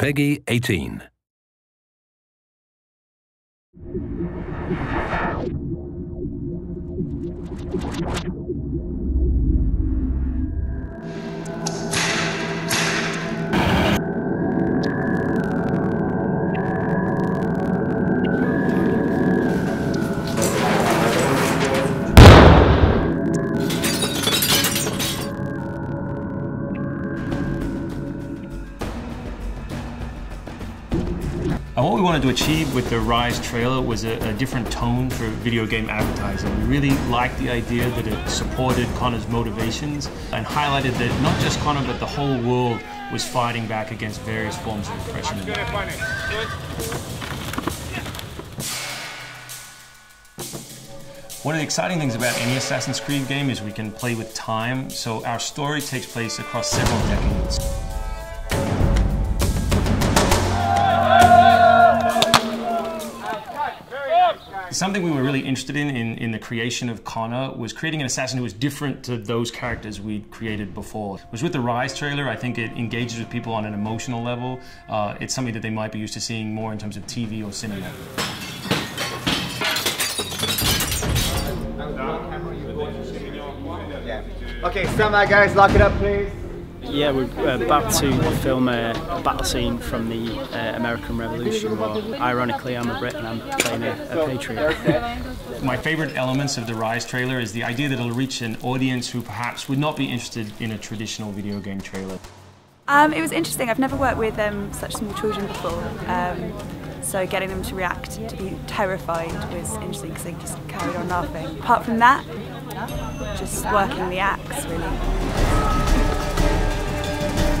PEGI 18. And what we wanted to achieve with the Rise trailer was a, a, different tone for video game advertising. We really liked the idea that it supported Connor's motivations and highlighted that not just Connor, but the whole world was fighting back against various forms of oppression. One of the exciting things about any Assassin's Creed game is we can play with time, so our story takes place across several decades. Something we were really interested in, in in the creation of Connor was creating an assassin who was different to those characters we'd created before. It was with the Rise trailer, I think it engages with people on an emotional level. Uh, it's something that they might be used to seeing more in terms of TV or cinema. Okay, stand by guys, lock it up please. Yeah, we're about to film a, a battle scene from the uh, American Revolution War. Ironically, I'm a Brit and I'm playing a, a patriot. My favorite elements of the Rise trailer is the idea that it'll reach an audience who perhaps would not be interested in a traditional video game trailer. Um, it was interesting. I've never worked with um, such small children before. Um, so getting them to react, to be terrified was interesting because they just carried on laughing. Apart from that, just working the acts really. Thank you.